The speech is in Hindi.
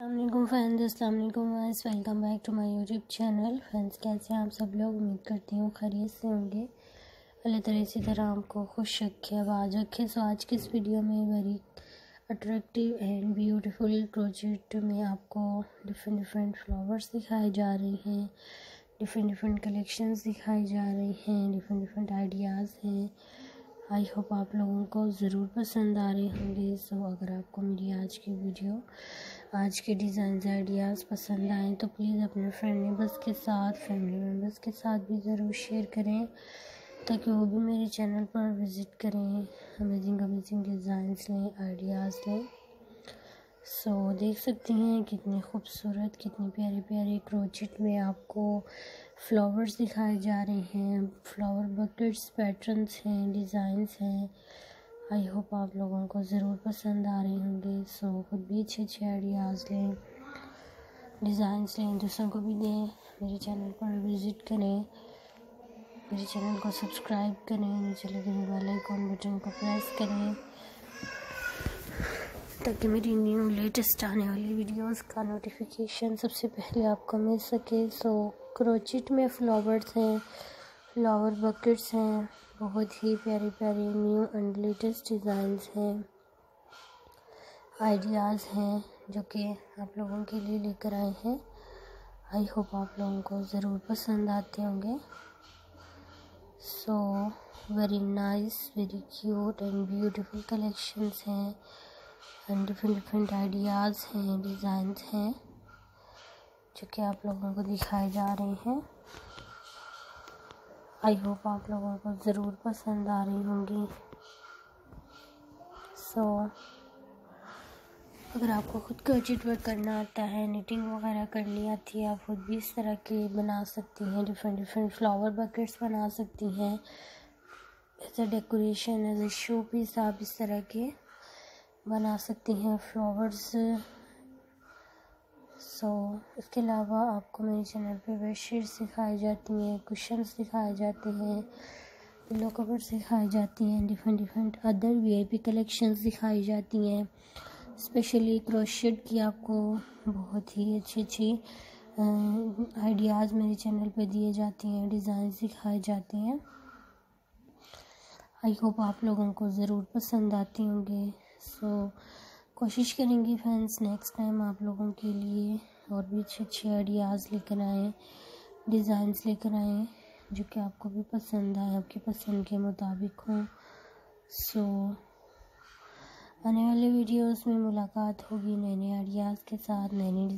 अल्लाम फ्रेंड्स अस्सलाम vice welcome back to my YouTube channel friends कैसे हैं आप सब लोग? उम्मीद करती हूँ खरीद से होंगे। अल्लाह तरह इसी तरह आपको खुश रखे, आवाज़ रखे। सो आज की इस वीडियो में very attractive and beautiful project में आपको डिफरेंट डिफरेंट फ्लावर्स दिखाए जा रहे हैं। डिफरेंट डिफरेंट कलेक्शंस दिखाई जा रही हैं। डिफरेंट डिफरेंट आइडियाज़ हैं। आई होप आप लोगों को ज़रूर पसंद आ रहे होंगे। सो अगर आपको मेरी आज की वीडियो आज के डिज़ाइन आइडियाज़ पसंद आए तो प्लीज़ अपने फ्रेंड मेंबर्स के साथ फैमिली मेंबर्स के साथ भी ज़रूर शेयर करें, ताकि वो भी मेरे चैनल पर विज़िट करें। अमेजिंग अमेजिंग डिज़ाइंस लें आइडियाज़ लें। सो so, देख सकते हैं कितने खूबसूरत कितनी प्यारी प्यारी क्रोचेट में आपको फ्लावर्स दिखाए जा रहे हैं। फ्लावर बकेट्स पैटर्न्स हैं डिज़ाइंस हैं। आई होप आप लोगों को ज़रूर पसंद आ रहे होंगे। सो so, खुद भी अच्छे अच्छे आइडियाज़ लें डिज़ाइंस लें दूसरों को भी दें। मेरे चैनल पर विज़िट करें। मेरे चैनल को सब्सक्राइब करें। नीचे लगे बेल आइकॉन बटन को प्रेस करें। ताकि मेरी न्यू लेटेस्ट आने वाली वीडियोस का नोटिफिकेशन सबसे पहले आपको मिल सके। सो क्रोचिट में फ्लावर्स हैं फ्लावर बकेट्स हैं, बहुत ही प्यारे प्यारे न्यू एंड लेटेस्ट डिज़ाइंस हैं आइडियाज़ हैं जो कि आप लोगों के लिए लेकर आए हैं। आई होप आप लोगों को ज़रूर पसंद आते होंगे। So very nice very cute and beautiful collections हैं। एंड डिफरेंट डिफरेंट आइडियाज़ हैं डिज़ाइंस हैं जो कि आप लोगों को दिखाए जा रहे हैं। आई होप आप लोगों को ज़रूर पसंद आ रही होंगी। सो so, अगर आपको खुद कर्चिट वर्क करना आता है निटिंग वगैरह करनी आती है आप खुद भी इस तरह के बना सकती हैं डिफरेंट डिफरेंट फ्लावर बकेट्स बना सकती हैं। As a decoration as a show piece आप इस तरह के बना सकती हैं फ्लावर्स सो इसके अलावा आपको मेरे चैनल पे बेडशीट्स सिखाई जाती हैं कुशन्स सिखाए जाते हैं पिलो कवर सिखाई जाती हैं different different other VIP collection सिखाई जाती हैं। स्पेशली क्रोशेट की आपको बहुत ही अच्छी अच्छी आइडियाज़ मेरे चैनल पे दिए जाती हैं डिज़ाइन सिखाए जाते हैं। आई होप आप लोगों को ज़रूर पसंद आती होंगे। सो कोशिश करेंगे फ्रेंड्स नेक्स्ट टाइम आप लोगों के लिए और भी अच्छे अच्छे आइडियाज़ लेकर आएँ डिज़ाइंस लेकर आएँ जो कि आपको भी पसंद आए आपकी पसंद के मुताबिक हों। सो so, आने वाले वीडियोस में मुलाकात होगी नए नए आइडियाज़ के साथ नए नए